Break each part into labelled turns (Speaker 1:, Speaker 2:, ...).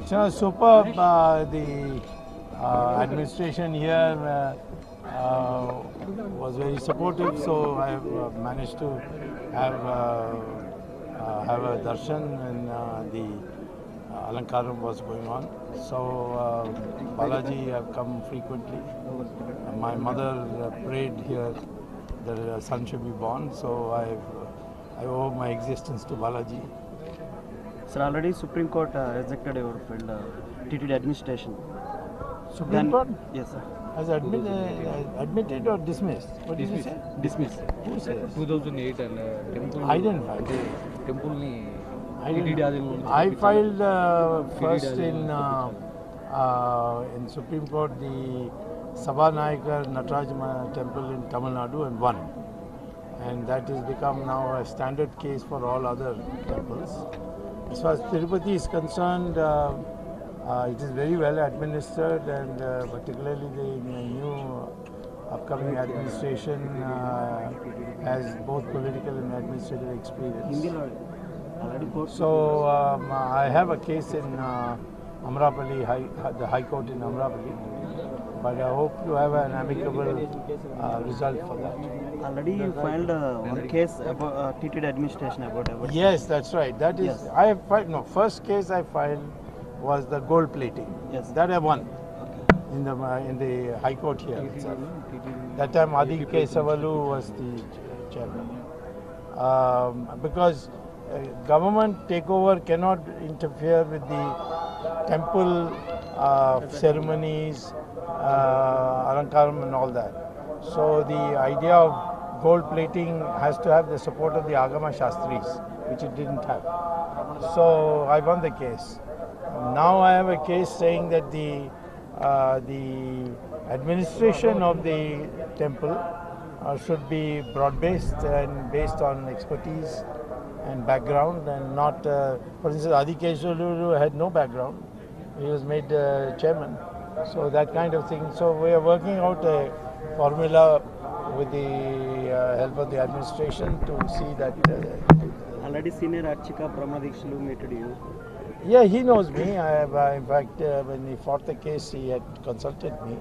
Speaker 1: Archana, superb. Uh, the uh, administration here uh, uh, was very supportive, so I have uh, managed to have uh, have a darshan when the uh, Alankaram was going on. So Balaji have come frequently. My mother prayed here that a son should be born, so I I owe my existence to Balaji.
Speaker 2: Sir, already Supreme Court uh, rejected your field, uh, TTD administration.
Speaker 1: Supreme
Speaker 2: then,
Speaker 1: Court?
Speaker 2: Yes, sir.
Speaker 1: Has admit, uh, admitted or dismissed? What dismissed. did you say?
Speaker 2: Dismissed.
Speaker 1: Who says?
Speaker 3: 2008 and uh, Temple.
Speaker 1: I didn't file.
Speaker 3: Temple
Speaker 1: ni.
Speaker 3: I,
Speaker 1: didn't, I filed uh, first in uh, uh, in Supreme Court the Sabanayakar Nataraj temple in Tamil Nadu and won. and that has become now a standard case for all other temples. As far as Tirupati is concerned, uh, uh, it is very well administered and uh, particularly the new upcoming administration uh, has both political and administrative experience. So um, I have a case in uh, Amaravati, high, the High Court in Amaravati but I hope to have an amicable uh, result for that.
Speaker 2: Already you filed uh, one case about uh, TTD administration about, about
Speaker 1: Yes, that's right. That is,
Speaker 2: yes.
Speaker 1: I have filed, no, first case I filed was the gold plating.
Speaker 2: Yes.
Speaker 1: That I won okay. in the uh, in the High Court here itself. That time Adi Kesavalu was the chairman. Um, because uh, government takeover cannot interfere with the temple uh, ceremonies, uh, alankaram and all that. So the idea of gold plating has to have the support of the Agama Shastris, which it didn't have. So I won the case. Now I have a case saying that the uh, the administration of the temple uh, should be broad-based and based on expertise and background and not, uh, for instance, Adi Kesavalu had no background he was made chairman. So that kind of thing. So we are working out a formula with the uh, help of the administration to see that. Uh,
Speaker 2: Already senior Archaka Ramana Dikshitulu meted you.
Speaker 1: Yeah, he knows me. I, I, uh, in fact, uh, when he fought the case, he had consulted me.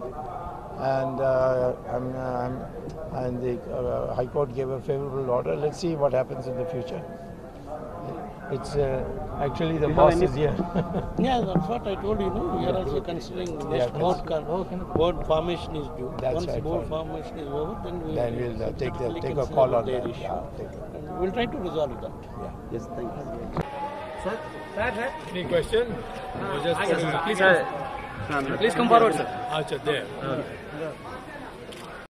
Speaker 1: And, uh, I'm, uh, I'm, and the High Court gave a favorable order. Let's see what happens in the future. It's uh, actually the boss is here.
Speaker 4: yeah, that's what I told you. No, we are also considering next
Speaker 1: yeah,
Speaker 4: board, con- board formation is due.
Speaker 1: That's
Speaker 4: Once
Speaker 1: right,
Speaker 4: board formation is over, then we
Speaker 1: then will we'll uh, take, the, take a call on that.
Speaker 4: Issue.
Speaker 1: Yeah, take.
Speaker 4: We'll try to resolve that.
Speaker 2: Yeah. Yes, thank you. Sir, sir, sir.
Speaker 1: Any question?
Speaker 3: Uh, just sir. Please, sir. Please come forward, sir.
Speaker 1: Acha, there. Uh, yeah.